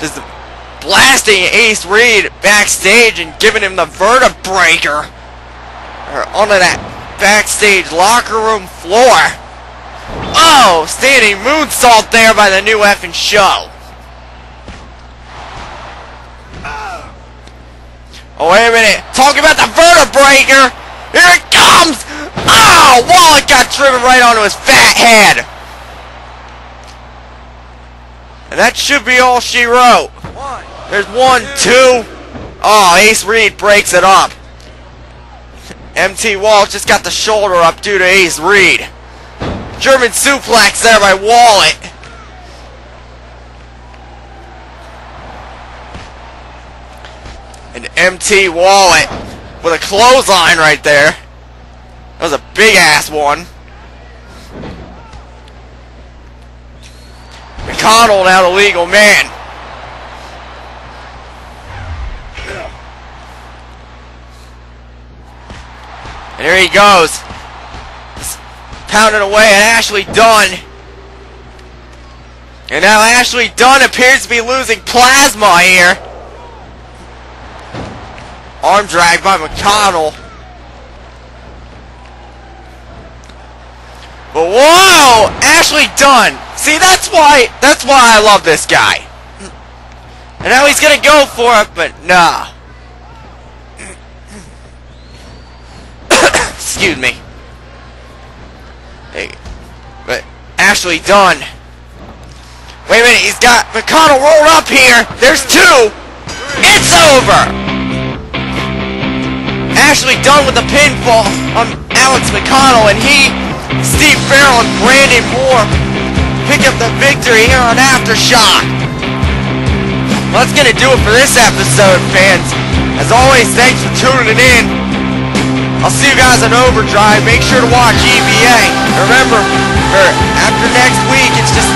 just blasting Ace Reed backstage and giving him the vertebreaker onto that backstage locker room floor. Oh, standing moonsault there by the new effing show. Oh, wait a minute. Talking about the vertebreaker. Here it comes. Oh, Wallet got driven right onto his fat head. And that should be all she wrote. There's one, two. Oh, Ace Reed breaks it up. MT Wallet just got the shoulder up due to Ace Reed. German suplex there by Wallet. An MT Wallet with a clothesline right there. That was a big ass one. McConnell now the legal man. And here he goes. He's pounding away at Ashley Dunn. And now Ashley Dunn appears to be losing plasma here. Arm drag by McConnell. But whoa! Ashley Dunn! See, that's why, that's why I love this guy. And now he's gonna go for it, but nah. Excuse me. Hey, but Ashley Dunn. Wait a minute, he's got McConnell rolled up here. There's two. It's over. Ashley Dunn with the pinfall on Alex McConnell, and he, Steve Farrell, and Brandon Moore up the victory here on Aftershock. Well, that's gonna do it for this episode, fans. As always, thanks for tuning in. I'll see you guys on Overdrive. Make sure to watch EVA. Remember, after next week, it's just